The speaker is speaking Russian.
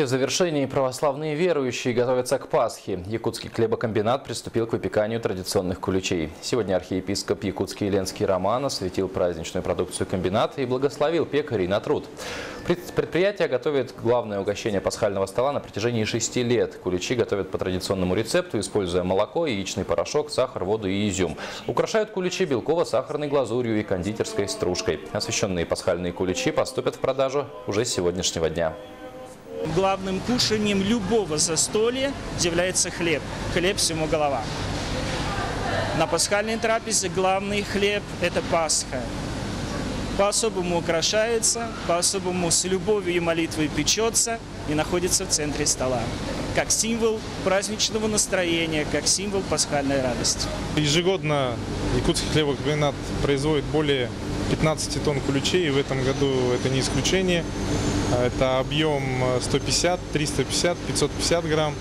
И в завершении православные верующие готовятся к Пасхе. Якутский хлебокомбинат приступил к выпеканию традиционных куличей. Сегодня архиепископ Якутский и Ленский Роман осветил праздничную продукцию комбината и благословил пекарей на труд. Предприятие готовит главное угощение пасхального стола на протяжении шести лет. Куличи готовят по традиционному рецепту, используя молоко, яичный порошок, сахар, воду и изюм. Украшают куличи белково-сахарной глазурью и кондитерской стружкой. Освященные пасхальные куличи поступят в продажу уже с сегодняшнего дня. Главным кушанием любого застолья является хлеб. Хлеб всему голова. На пасхальной трапезе главный хлеб – это Пасха. По-особому украшается, по-особому с любовью и молитвой печется и находится в центре стола. Как символ праздничного настроения, как символ пасхальной радости. Ежегодно Якутский хлебокомбинат производит более 15 тонн куличей, и в этом году это не исключение. Это объем 150, 350, 550 грамм.